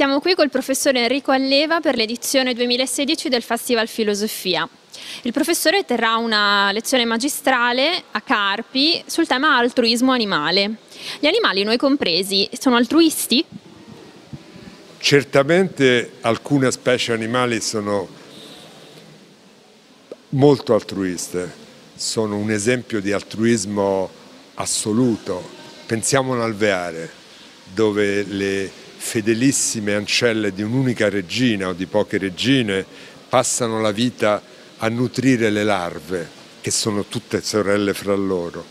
Siamo qui col professore Enrico Alleva per l'edizione 2016 del Festival Filosofia. Il professore terrà una lezione magistrale a Carpi sul tema altruismo animale. Gli animali, noi compresi, sono altruisti? Certamente alcune specie animali sono molto altruiste, sono un esempio di altruismo assoluto. Pensiamo a un alveare, dove le fedelissime ancelle di un'unica regina o di poche regine passano la vita a nutrire le larve, che sono tutte sorelle fra loro,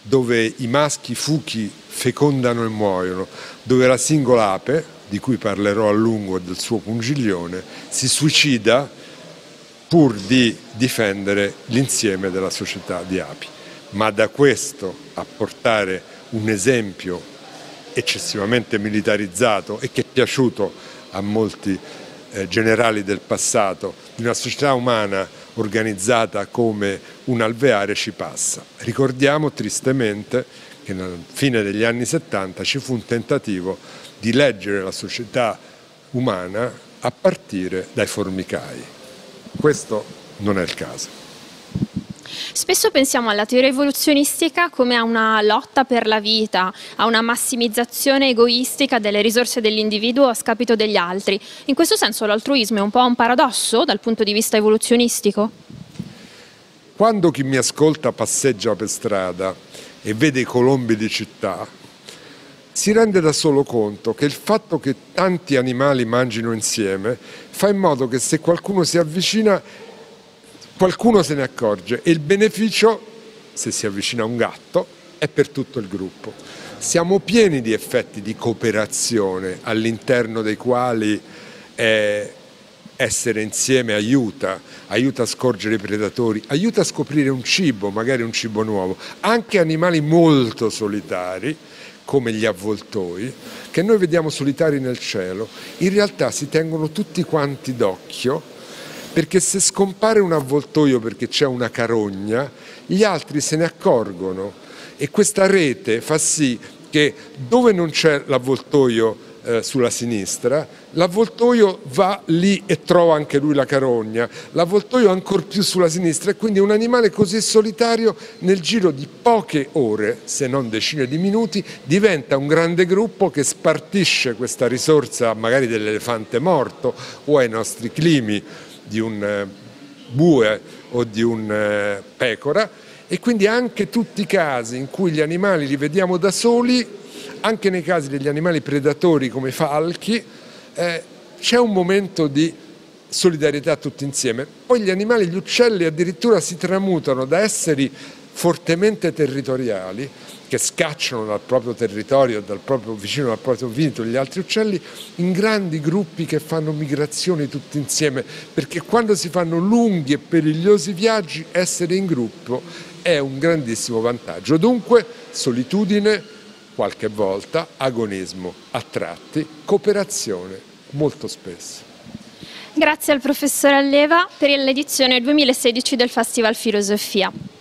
dove i maschi fuchi fecondano e muoiono, dove la singola ape, di cui parlerò a lungo del suo pungiglione, si suicida pur di difendere l'insieme della società di api. Ma da questo a portare un esempio eccessivamente militarizzato e che è piaciuto a molti eh, generali del passato, di una società umana organizzata come un alveare ci passa. Ricordiamo tristemente che nella fine degli anni 70 ci fu un tentativo di leggere la società umana a partire dai formicai. Questo non è il caso. Spesso pensiamo alla teoria evoluzionistica come a una lotta per la vita, a una massimizzazione egoistica delle risorse dell'individuo a scapito degli altri. In questo senso l'altruismo è un po' un paradosso dal punto di vista evoluzionistico? Quando chi mi ascolta passeggia per strada e vede i colombi di città, si rende da solo conto che il fatto che tanti animali mangino insieme fa in modo che se qualcuno si avvicina qualcuno se ne accorge e il beneficio, se si avvicina un gatto, è per tutto il gruppo. Siamo pieni di effetti di cooperazione all'interno dei quali eh, essere insieme aiuta, aiuta a scorgere i predatori, aiuta a scoprire un cibo, magari un cibo nuovo. Anche animali molto solitari, come gli avvoltoi, che noi vediamo solitari nel cielo, in realtà si tengono tutti quanti d'occhio perché se scompare un avvoltoio perché c'è una carogna, gli altri se ne accorgono. E questa rete fa sì che dove non c'è l'avvoltoio eh, sulla sinistra, l'avvoltoio va lì e trova anche lui la carogna, l'avvoltoio ancora più sulla sinistra e quindi un animale così solitario nel giro di poche ore, se non decine di minuti, diventa un grande gruppo che spartisce questa risorsa magari dell'elefante morto o ai nostri climi di un eh, bue o di un eh, pecora e quindi anche tutti i casi in cui gli animali li vediamo da soli, anche nei casi degli animali predatori come i falchi, eh, c'è un momento di solidarietà tutti insieme. Poi gli animali, gli uccelli addirittura si tramutano da esseri fortemente territoriali che scacciano dal proprio territorio, dal proprio, vicino al proprio vinto gli altri uccelli, in grandi gruppi che fanno migrazioni tutti insieme, perché quando si fanno lunghi e perigliosi viaggi, essere in gruppo è un grandissimo vantaggio. Dunque, solitudine, qualche volta, agonismo a tratti, cooperazione, molto spesso. Grazie al professor Alleva per l'edizione 2016 del Festival Filosofia.